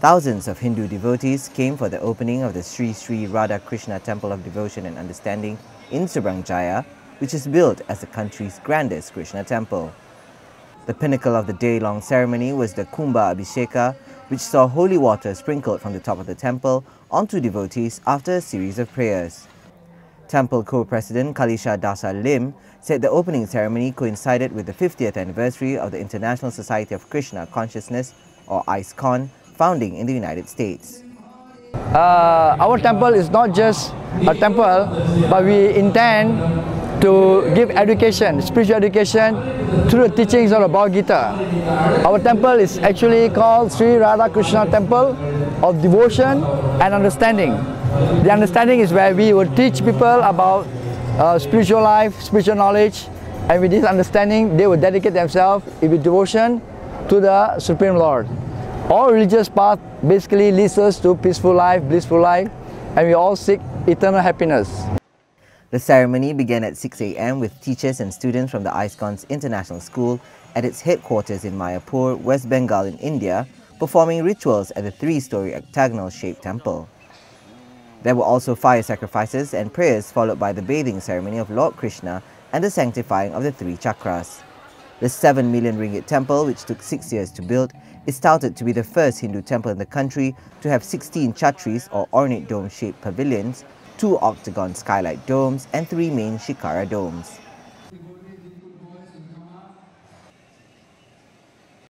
Thousands of Hindu devotees came for the opening of the Sri Sri Radha Krishna Temple of Devotion and Understanding in Seberang Jaya, which is built as the country's grandest Krishna temple. The pinnacle of the day-long ceremony was the Kumbha Abhisheka, which saw holy water sprinkled from the top of the temple onto devotees after a series of prayers. Temple co-president Kalesha Dasa Lim said the opening ceremony coincided with the 50th anniversary of the International Society of Krishna Consciousness, or ISKCON, founding in the United States. Uh, our temple is not just a temple, but we intend to give education, spiritual education through the teachings of the Bhagavad Gita. Our temple is actually called Sri Radha Krishna Temple of Devotion and Understanding. The understanding is where we will teach people about uh, spiritual life, spiritual knowledge, and with this understanding, they will dedicate themselves with devotion to the Supreme Lord. All religious path basically leads us to peaceful life, blissful life, and we all seek eternal happiness. The ceremony began at 6 a.m. with teachers and students from the ISKCON's International School at its headquarters in Mayapur, West Bengal in India, performing rituals at the three-story octagonal-shaped temple. There were also fire sacrifices and prayers followed by the bathing ceremony of Lord Krishna and the sanctifying of the three chakras. The 7 million ringgit temple, which took 6 years to build, is touted to be the first Hindu temple in the country to have 16 chhatris or ornate dome-shaped pavilions, two octagon skylight domes and three main shikara domes.